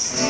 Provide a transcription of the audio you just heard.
Stay